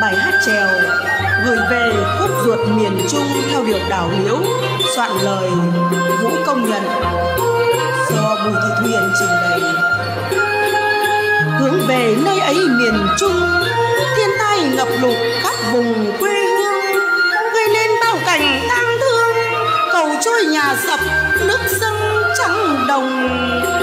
bài hát trèo, gửi về khúc ruột miền Trung theo điệu đảo liễu, soạn lời Vũ Công Nhận. Do Bùi Thị Thuyền trình bày. Hướng về nơi ấy miền Trung, thiên tai ngập lụt khắp vùng quê hương. Gây nên bao cảnh tang thương, cầu trôi nhà sập, nước dâng trắng đồng.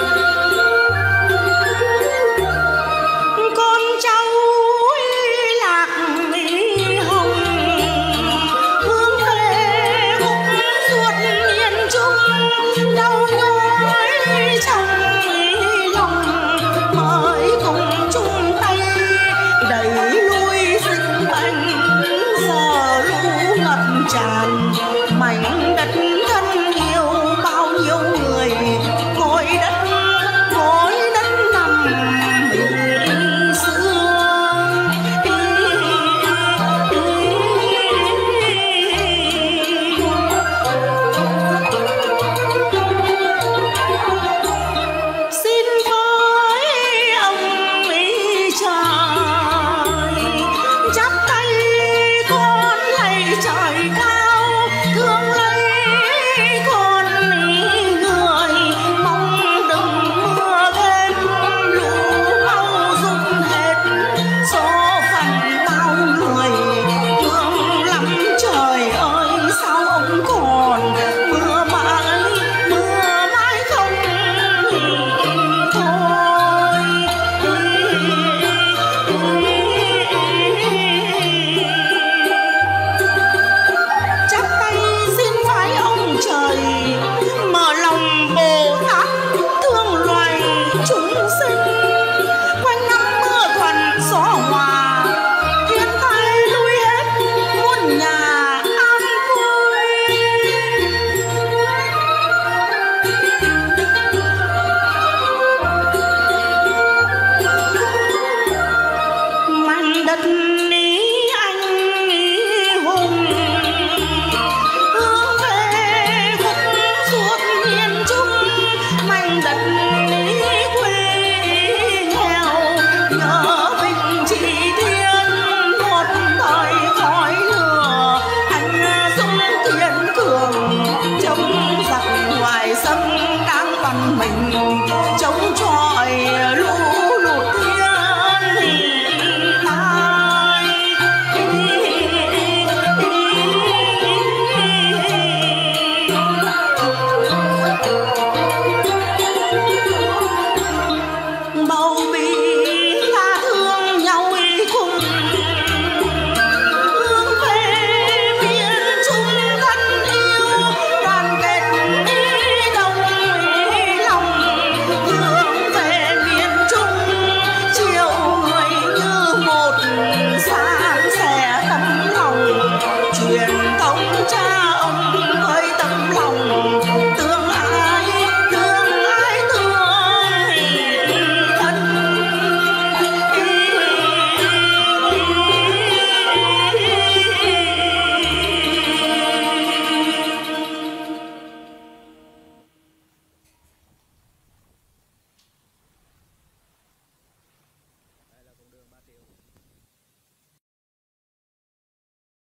mình